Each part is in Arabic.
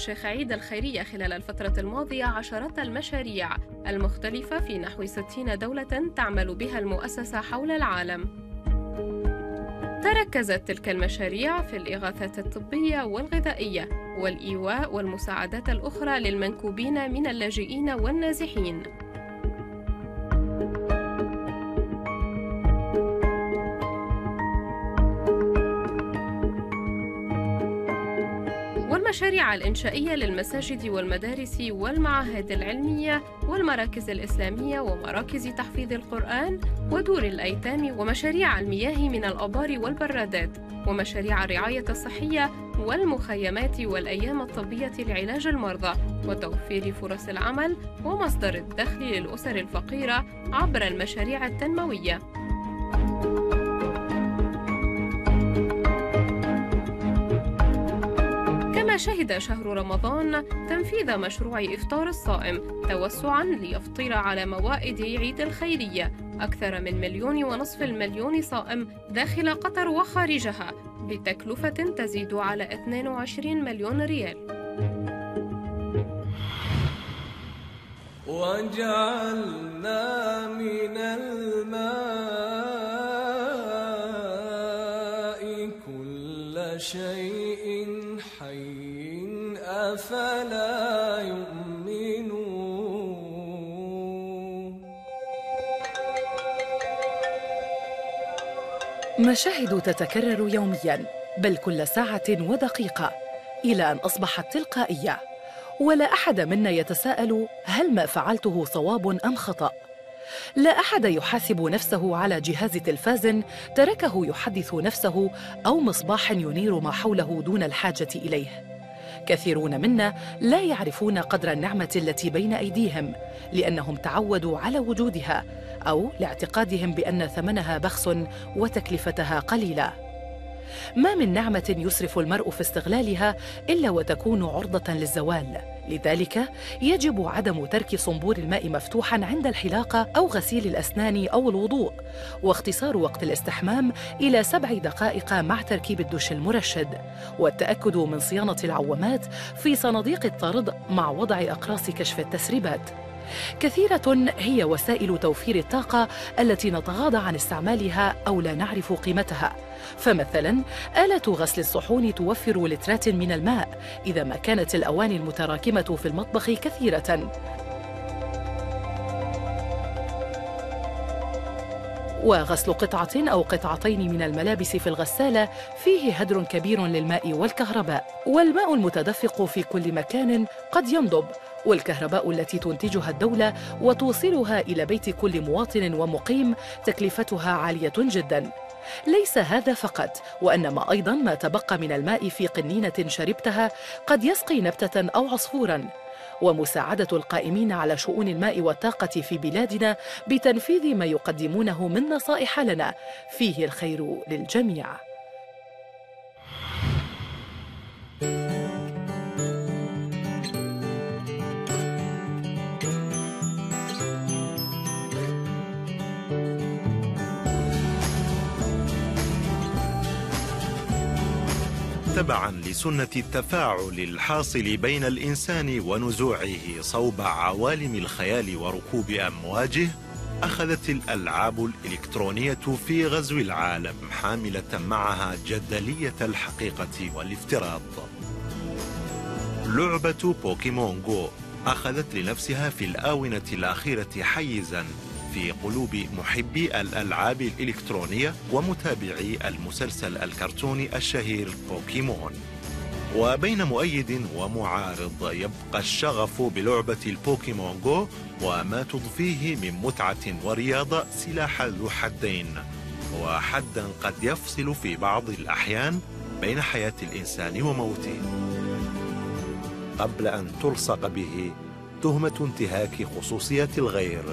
الشيخ عيد الخيرية خلال الفترة الماضية عشرات المشاريع المختلفة في نحو 60 دولة تعمل بها المؤسسة حول العالم. تركزت تلك المشاريع في الإغاثات الطبية والغذائية والإيواء والمساعدات الأخرى للمنكوبين من اللاجئين والنازحين. والمشاريع الإنشائية للمساجد والمدارس والمعاهد العلمية والمراكز الإسلامية ومراكز تحفيظ القرآن ودور الأيتام ومشاريع المياه من الآبار والبرادات ومشاريع الرعاية الصحية والمخيمات والأيام الطبية لعلاج المرضى وتوفير فرص العمل ومصدر الدخل للأسر الفقيرة عبر المشاريع التنموية. شهد شهر رمضان تنفيذ مشروع إفطار الصائم توسعا ليفطر على موائد عيد الخيرية. أكثر من مليون ونصف المليون صائم داخل قطر وخارجها. بتكلفة تزيد على 22 مليون ريال. وجعلنا من الماء كل شيء أفلا يؤمنون. مشاهد تتكرر يوميا بل كل ساعة ودقيقة إلى أن أصبحت تلقائية. ولا أحد منا يتساءل هل ما فعلته صواب أم خطأ. لا أحد يحاسب نفسه على جهاز تلفاز تركه يحدث نفسه أو مصباح ينير ما حوله دون الحاجة إليه. كثيرون منا لا يعرفون قدر النعمة التي بين أيديهم لأنهم تعودوا على وجودها أو لاعتقادهم بأن ثمنها بخس وتكلفتها قليلة. ما من نعمة يسرف المرء في استغلالها إلا وتكون عرضة للزوال. لذلك يجب عدم ترك صنبور الماء مفتوحا عند الحلاقة أو غسيل الأسنان أو الوضوء واختصار وقت الاستحمام إلى سبع دقائق مع تركيب الدش المرشد والتأكد من صيانة العوامات في صناديق الطرد مع وضع أقراص كشف التسريبات. كثيرة هي وسائل توفير الطاقة التي نتغاضى عن استعمالها أو لا نعرف قيمتها. فمثلا آلة غسل الصحون توفر لترات من الماء إذا ما كانت الأواني المتراكمة في المطبخ كثيرة. وغسل قطعة أو قطعتين من الملابس في الغسالة فيه هدر كبير للماء والكهرباء. والماء المتدفق في كل مكان قد ينضب والكهرباء التي تنتجها الدولة وتوصلها إلى بيت كل مواطن ومقيم تكلفتها عالية جداً. ليس هذا فقط وانما أيضا ما تبقى من الماء في قنينة شربتها قد يسقي نبتة أو عصفورا. ومساعدة القائمين على شؤون الماء والطاقة في بلادنا بتنفيذ ما يقدمونه من نصائح لنا. فيه الخير للجميع. تبعا لسنة التفاعل الحاصل بين الإنسان ونزوعه صوب عوالم الخيال وركوب أمواجه أخذت الألعاب الإلكترونية في غزو العالم حاملة معها جدلية الحقيقة والافتراض. لعبة بوكيمون جو أخذت لنفسها في الآونة الأخيرة حيزاً في قلوب محبي الألعاب الإلكترونية ومتابعي المسلسل الكرتوني الشهير بوكيمون. وبين مؤيد ومعارض يبقى الشغف بلعبة البوكيمون جو وما تضفيه من متعة ورياضة سلاح ذو حدين. وحدا قد يفصل في بعض الأحيان بين حياة الإنسان وموته. قبل أن تلصق به تهمة انتهاك خصوصيات الغير.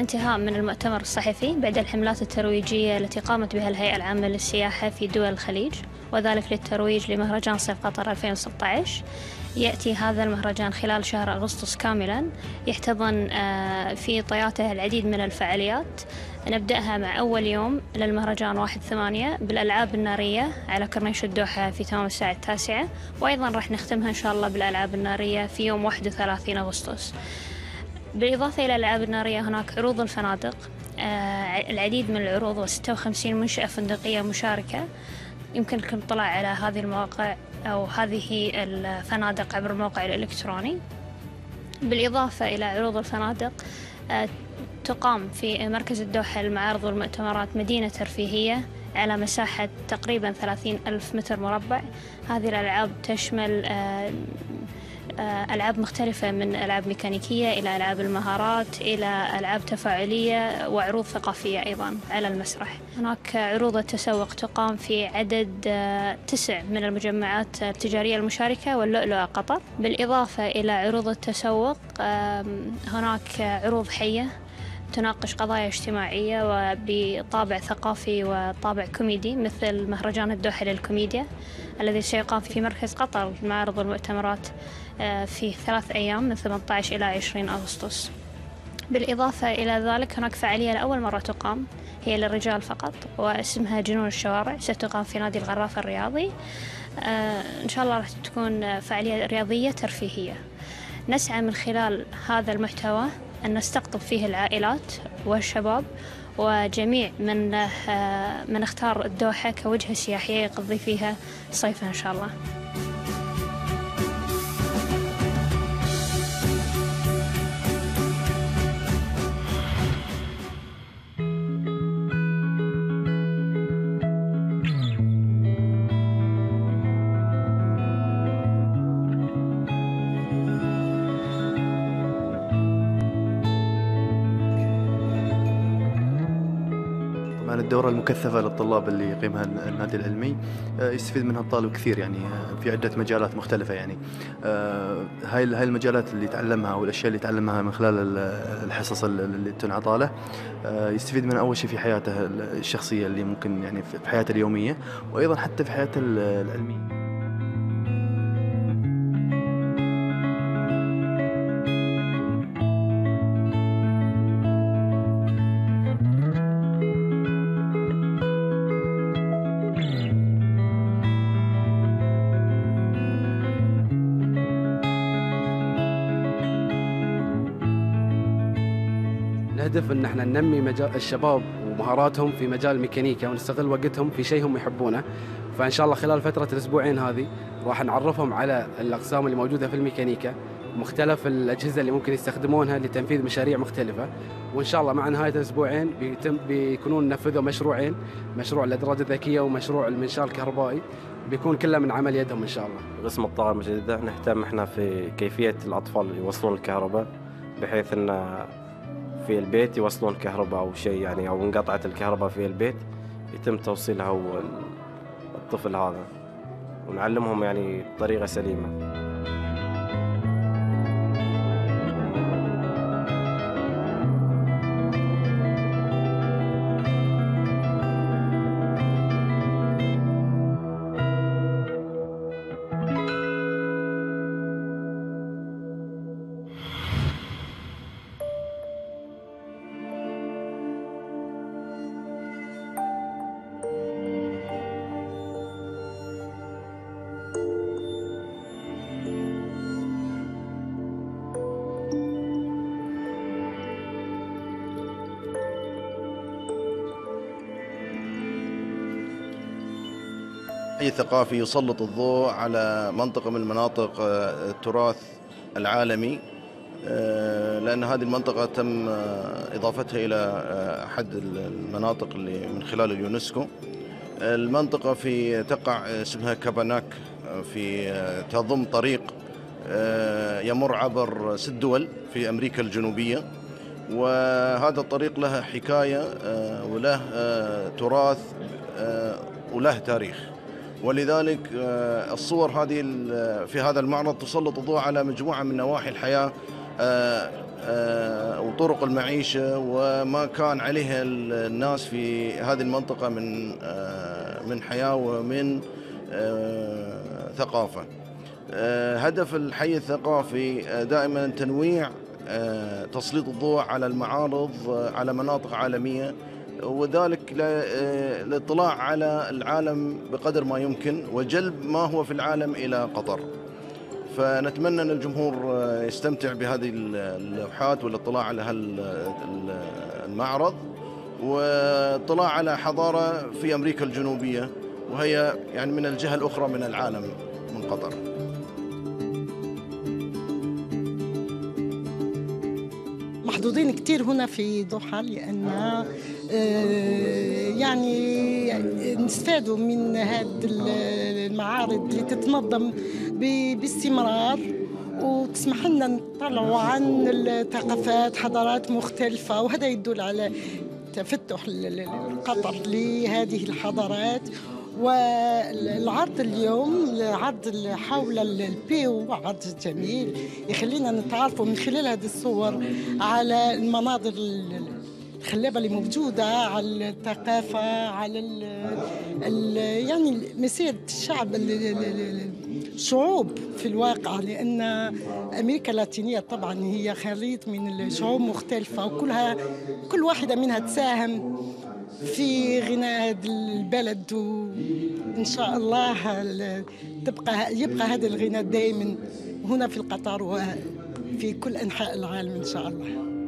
قمنا بالانتهاء من المؤتمر الصحفي بعد الحملات الترويجية التي قامت بها الهيئة العامة للسياحة في دول الخليج وذلك للترويج لمهرجان صيف قطر 2016 يأتي هذا المهرجان خلال شهر أغسطس كاملا يحتضن آه، في طياته العديد من الفعاليات. نبدأها مع أول يوم للمهرجان واحد ثمانية بالألعاب النارية على كورنيش الدوحة في تمام الساعة التاسعة. وأيضا راح نختمها إن شاء الله بالألعاب النارية في يوم 31 أغسطس. بالإضافة إلى الألعاب النارية هناك عروض الفنادق. آه، العديد من العروض و56 منشأة فندقية مشاركة. يمكنكم الاطلاع على هذه المواقع أو هذه الفنادق عبر الموقع الإلكتروني. بالإضافة إلى عروض الفنادق آه، تقام في مركز الدوحة للمعارض والمؤتمرات مدينة ترفيهية على مساحة تقريبا ثلاثين ألف متر مربع. هذه الألعاب تشمل آه، ألعاب مختلفة من ألعاب ميكانيكية إلى ألعاب المهارات إلى ألعاب تفاعلية وعروض ثقافية أيضا على المسرح. هناك عروض التسوق تقام في عدد آه، تسع من المجمعات التجارية المشاركة واللؤلؤة قطر. بالإضافة إلى عروض التسوق هناك عروض حية تناقش قضايا اجتماعية وبطابع ثقافي وطابع كوميدي مثل مهرجان الدوحة للكوميديا الذي سيقام في مركز قطر للمعارض والمؤتمرات آه، في ثلاث أيام من 18 إلى 20 أغسطس. بالإضافة إلى ذلك هناك فعالية لأول مرة تقام هي للرجال فقط واسمها جنون الشوارع ستقام في نادي الغراف الرياضي. آه، إن شاء الله راح تكون فعالية رياضية ترفيهية. نسعى من خلال هذا المحتوى أن نستقطب فيه العائلات والشباب وجميع من آه، من اختار الدوحة كوجهة سياحية يقضي فيها صيفه إن شاء الله. الدورة المكثفة للطلاب اللي يقيمها النادي العلمي آه، يستفيد منها الطالب كثير يعني آه، في عدة مجالات مختلفة يعني. آه، هاي هاي المجالات اللي يتعلمها والاشياء اللي يتعلمها من خلال الحصص اللي تنعطى له يستفيد منها أول شيء في حياته الشخصية اللي ممكن يعني في حياته اليومية وأيضا حتى في حياته العلمية. الهدف إن إحنا ننمي مجال الشباب ومهاراتهم في مجال الميكانيكا ونستغل وقتهم في شيء هم يحبونه. فإن شاء الله خلال فترة الأسبوعين هذه راح نعرفهم على الأقسام اللي موجودة في الميكانيكا مختلف الأجهزة اللي ممكن يستخدمونها لتنفيذ مشاريع مختلفة. وإن شاء الله مع نهاية الأسبوعين بيتم بيكونون نفذوا مشروعين مشروع الأدراج الذكية ومشروع المنشار الكهربائي. بيكون كله من عمل يدهم إن شاء الله. قسم الطاقه المجدده نهتم إحنا في كيفية الأطفال يوصلون الكهرباء بحيث إن في البيت يوصلون كهرباء أو شيء يعني أو انقطعت الكهرباء في البيت يتم توصيلها هو الطفل هذا ونعلمهم يعني بطريقة سليمة. حي ثقافي يسلط الضوء على منطقة من مناطق آه، التراث العالمي آه، لأن هذه المنطقة تم آه، إضافتها إلى أحد المناطق اللي من خلال اليونسكو. المنطقة في تقع اسمها كاباناك في تضم طريق يمر عبر ست دول في أمريكا الجنوبية. وهذا الطريق له حكاية وله تراث وله تاريخ. ولذلك آه، الصور هذه في هذا المعرض تسلط الضوء على مجموعة من نواحي الحياة آه، آه، وطرق المعيشة وما كان عليها الناس في هذه المنطقة من آه، من حياة ومن آه، ثقافة. آه، هدف الحي الثقافي آه، دائما تنويع آه، تسليط الضوء على المعارض آه، على مناطق عالمية. وذلك آه، للاطلاع على العالم بقدر ما يمكن وجلب ما هو في العالم إلى قطر. فنتمنى أن الجمهور آه، يستمتع بهذه اللوحات والاطلاع على هالمعرض واطلاع على حضارة في أمريكا الجنوبية وهي يعني من الجهة الأخرى من العالم من قطر. محظوظين كتير هنا في لأن آه، يعني نستفادوا من هذه المعارض اللي تتنظم باستمرار. وتسمح لنا نطلعوا عن الثقافات حضارات مختلفة وهذا يدل على تفتح ال- ال- قطر لهذه الحضارات. والعرض اليوم العرض حول البيو عرض جميل يخلينا نتعرفوا من خلال هذه الصور على المناظر ال- الخلابة اللي موجودة على الثقافة على ال ال يعني مسيرة الشعب ال- ال- ال- الشعوب في الواقع لأن أمريكا اللاتينية طبعا هي خليط من الشعوب مختلفة وكلها كل واحدة منها تساهم في غناء هذا البلد وإن شاء الله ال- تبقى يبقى هذا الغناء دائما هنا في القطر وفي كل أنحاء العالم إن شاء الله.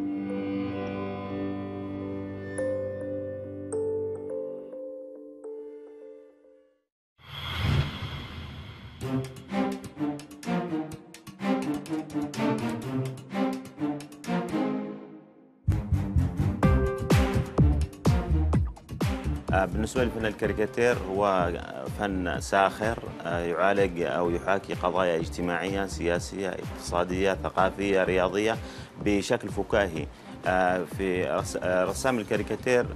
بالنسبة لفن الكاريكاتير هو فن ساخر آه، يعالج أو يحاكي قضايا اجتماعية سياسية اقتصادية ثقافية رياضية بشكل فكاهي. آه، في آه، رسام الكاريكاتير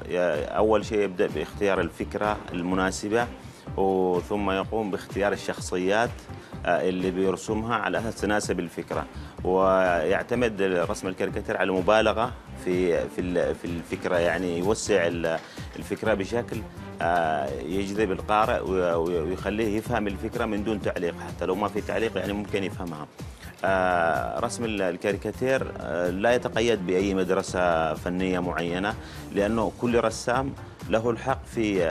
أول شيء يبدأ باختيار الفكرة المناسبة وثم يقوم باختيار الشخصيات اللي بيرسمها على أساس تناسب الفكرة. ويعتمد رسم الكاريكاتير على المبالغه في في في الفكرة يعني يوسع ال- الفكرة بشكل آه، يجذب القارئ وي- وي- ويخليه يفهم الفكرة من دون تعليق حتى لو ما في تعليق يعني ممكن يفهمها. آه، رسم ال- الكاريكاتير آه، لا يتقيد بأي مدرسة فنية معينة لأنه كل رسام له الحق في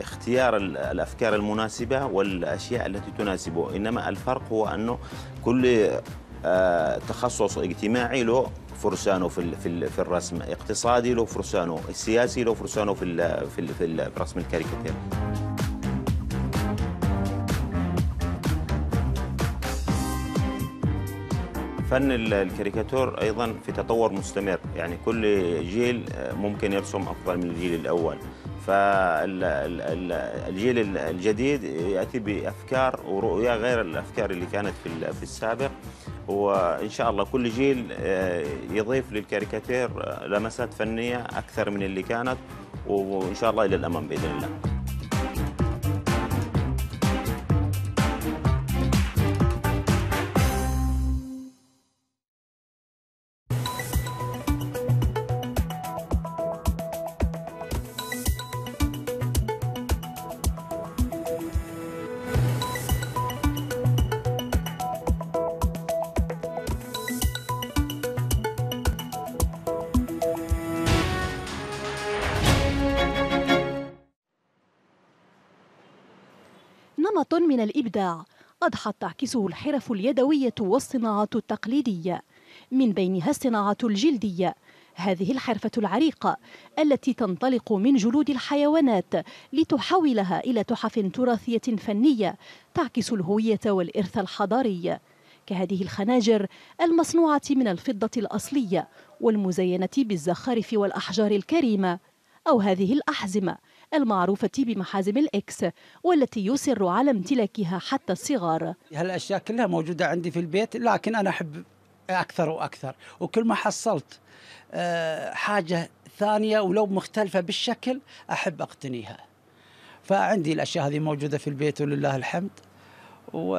اختيار ال- الأفكار المناسبة والأشياء التي تناسبه. إنما الفرق هو أنه كل تخصص اجتماعي له فرسانه في في في الرسم اقتصادي له فرسانه السياسي له فرسانه في في في في رسم الكاريكاتير. فن ال- الكاريكاتير أيضا في تطور مستمر يعني كل جيل ممكن يرسم أفضل من الجيل الأول. فالجيل الجديد يأتي بأفكار ورؤية غير الأفكار اللي كانت في في السابق. وان شاء الله كل جيل آه، يضيف للكاريكاتير آه، لمسات فنية أكثر من اللي كانت وإن شاء الله إلى الأمام بإذن الله. أضحت تعكسه الحرف اليدوية والصناعات التقليدية. من بينها الصناعة الجلدية هذه الحرفة العريقة التي تنطلق من جلود الحيوانات لتحولها إلى تحف تراثية فنية تعكس الهوية والإرث الحضاري. كهذه الخناجر المصنوعة من الفضة الأصلية والمزينة بالزخارف والأحجار الكريمة أو هذه الأحزمة المعروفة بمحازم الإكس والتي يصر على امتلاكها حتى الصغار. هالأشياء كلها موجودة عندي في البيت لكن أنا أحب أكثر وأكثر. وكل ما حصلت آه، حاجة ثانية ولو مختلفة بالشكل أحب أقتنيها. فعندي الأشياء هذه موجودة في البيت ولله الحمد. و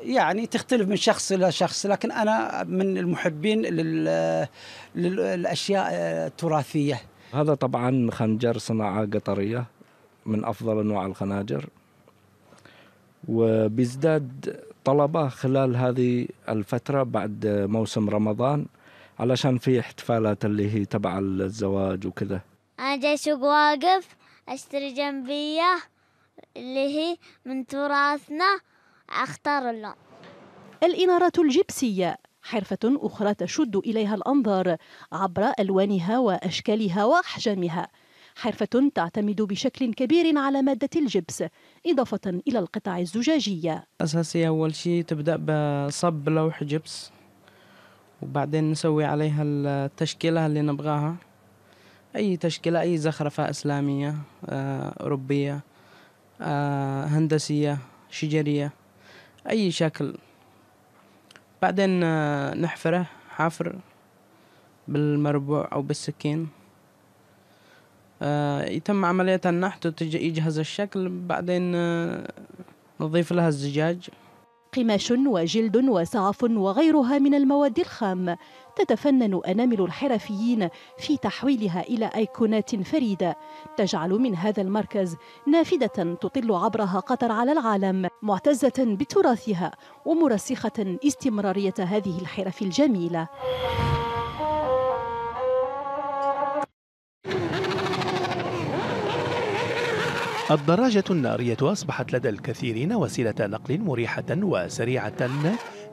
يعني تختلف من شخص إلى شخص لكن أنا من المحبين لل- للأشياء التراثية هذا طبعا خنجر صناعة قطرية من أفضل أنواع الخناجر وبيزداد طلبه خلال هذه الفترة بعد موسم رمضان علشان في احتفالات اللي هي تبع الزواج وكذا. أنا جاي سوق واقف أشتري جنبية اللي هي من تراثنا أختار اللون. الإنارة الجبسية حرفة أخرى تشد إليها الأنظار عبر ألوانها وأشكالها وأحجامها. حرفة تعتمد بشكل كبير على مادة الجبس إضافة إلى القطع الزجاجية. أساسية أول شيء تبدأ بصب لوح جبس وبعدين نسوي عليها التشكيلة اللي نبغاها. أي تشكيلة أي زخرفة إسلامية آه، أوروبية آه، هندسية شجرية أي شكل. بعدين آه، نحفره حفر بالمربوع أو بالسكين. آه، يتم عملية النحت ويجهز الشكل. بعدين آه، نضيف لها الزجاج. قماش وجلد وسعف وغيرها من المواد الخام. تتفنن أنامل الحرفيين في تحويلها إلى أيقونات فريدة. تجعل من هذا المركز نافذة تطل عبرها قطر على العالم معتزة بتراثها ومرسخة استمرارية هذه الحرف الجميلة. الدراجة النارية أصبحت لدى الكثيرين وسيلة نقل مريحة وسريعة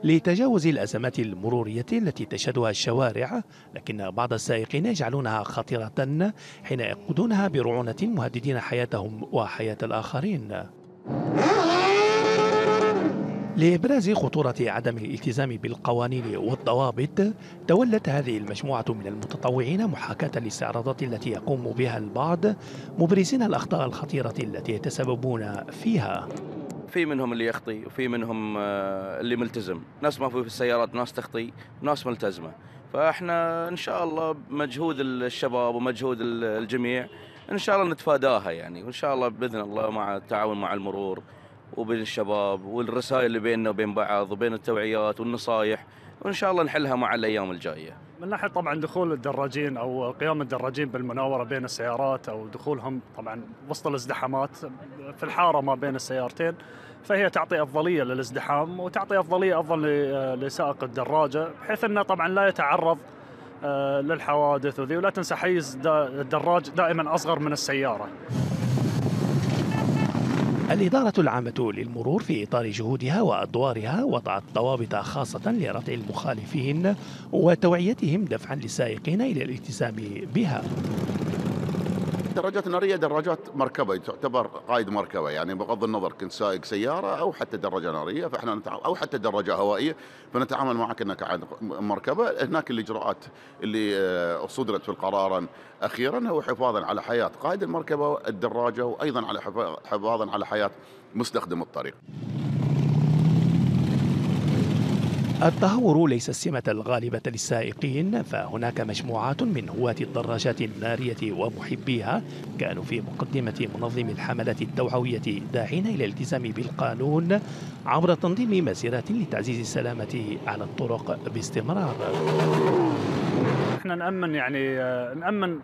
لتجاوز الأزمات المرورية التي تشهدها الشوارع لكن بعض السائقين يجعلونها خطيرة حين يقودونها برعونة مهددين حياتهم وحياة الآخرين. لإبراز خطورة عدم الالتزام بالقوانين والضوابط تولت هذه المجموعة من المتطوعين محاكاة الاستعراضات التي يقوم بها البعض مبرزين الأخطاء الخطيرة التي يتسببون فيها. في منهم اللي يخطي وفي منهم آه، اللي ملتزم. ناس ما في السيارات ناس تخطي وناس ملتزمة. فاحنا إن شاء الله بمجهود الشباب ومجهود ال- الجميع إن شاء الله نتفاداها يعني. وإن شاء الله بإذن الله مع التعاون مع المرور وبين الشباب والرسائل اللي بيننا وبين بعض وبين التوعيات والنصائح وإن شاء الله نحلها مع الأيام الجاية. من ناحية طبعا دخول الدراجين أو قيام الدراجين بالمناورة بين السيارات أو دخولهم طبعا وسط الازدحامات في الحارة ما بين السيارتين فهي تعطي أفضلية للازدحام وتعطي أفضلية افضل ل- لسائق الدراجة بحيث أنه طبعا لا يتعرض آه، للحوادث وذي ولا تنسى حيز الدراج دائما أصغر من السيارة. الإدارة العامة للمرور في إطار جهودها وأدوارها وضعت ضوابط خاصة لردع المخالفين وتوعيتهم دفعا للسائقين إلى الالتزام بها. الدراجات النارية دراجات مركبة تعتبر قائد مركبة. يعني بغض النظر كنت سائق سيارة أو حتى دراجة نارية فإحنا نتعامل أو حتى دراجة هوائية فنتعامل معك أنك قاعد مركبة. هناك الإجراءات اللي آه، صدرت في القرار أخيرا هو حفاظا على حياة قائد المركبة الدراجة وأيضا على حفا- حفاظا على حياة مستخدم الطريق. التهور ليس السمة الغالبة للسائقين فهناك مجموعات من هواة الدراجات النارية ومحبيها كانوا في مقدمة منظم الحملات التوعوية داعين إلى الالتزام بالقانون عبر تنظيم مسيرات لتعزيز السلامة على الطرق باستمرار. إحنا نأمن يعني نأمن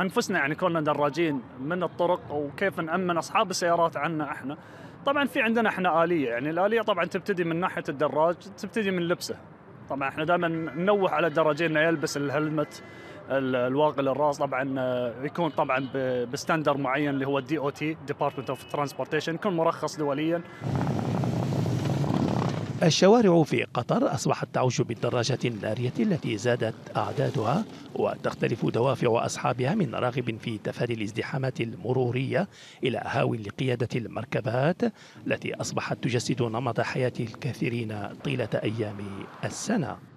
أنفسنا يعني كوننا دراجين من الطرق وكيف نأمن أصحاب السيارات عنا إحنا. طبعا في عندنا إحنا آلية يعني الآلية طبعا تبتدي من ناحية الدراج تبتدي من لبسه. طبعا إحنا دائما ننوه على الدراجين إنه يلبس ال helmet ال- الواقي للراس طبعا آه، يكون طبعا ب standard معين اللي هو ال DOT Department of Transportation يكون مرخص دوليا. الشوارع في قطر أصبحت تعج بالدراجات النارية التي زادت أعدادها وتختلف دوافع أصحابها من راغب في تفادي الازدحامات المرورية إلى هاو لقيادة المركبات التي أصبحت تجسد نمط حياة الكثيرين طيلة أيام السنة.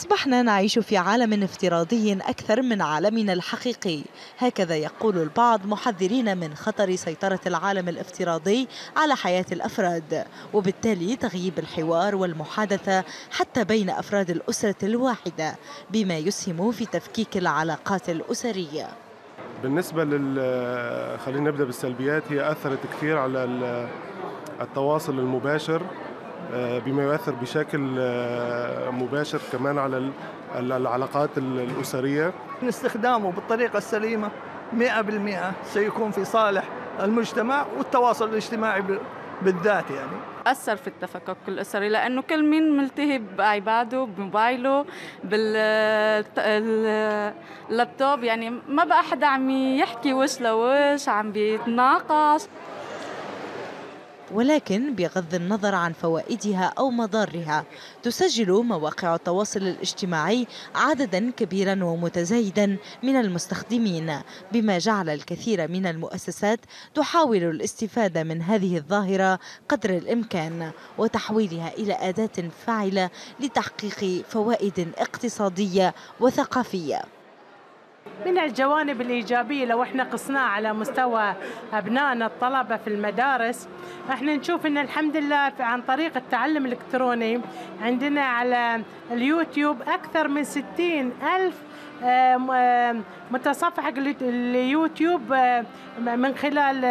أصبحنا نعيش في عالم افتراضي أكثر من عالمنا الحقيقي. هكذا يقول البعض محذرين من خطر سيطرة العالم الافتراضي على حياة الأفراد وبالتالي تغييب الحوار والمحادثة حتى بين أفراد الأسرة الواحدة بما يسهم في تفكيك العلاقات الأسرية. بالنسبة لل خلينا نبدأ بالسلبيات هي أثرت كثير على ال- التواصل المباشر بما يؤثر بشكل آه، مباشر كمان على ال- ال- العلاقات ال- الأسرية. استخدامه بالطريقة السليمة 100% سيكون في صالح المجتمع والتواصل الاجتماعي بالذات يعني. أثر في التفكك الأسري لأنه كل مين ملتهي بآيباده بموبايله باللابتوب يعني ما بقى حدا عم يحكي وش لوش عم بيتناقش. ولكن بغض النظر عن فوائدها أو مضارها تسجل مواقع التواصل الاجتماعي عددا كبيرا ومتزايدا من المستخدمين بما جعل الكثير من المؤسسات تحاول الاستفادة من هذه الظاهرة قدر الإمكان وتحويلها إلى أداة فاعلة لتحقيق فوائد اقتصادية وثقافية. من الجوانب الإيجابية لو إحنا قسناه على مستوى أبنائنا الطلبة في المدارس إحنا نشوف إن الحمد لله عن طريق التعلم الإلكتروني عندنا على اليوتيوب أكثر من ستين ألف آم، آم، متصفح اليوت- اليوتيوب من خلال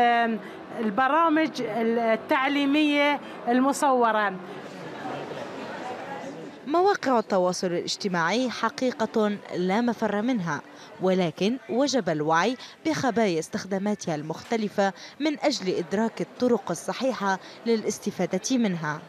البرامج التعليمية المصورة. مواقع التواصل الاجتماعي حقيقة لا مفر منها ولكن وجب الوعي بخبايا استخداماتها المختلفة من أجل إدراك الطرق الصحيحة للاستفادة منها.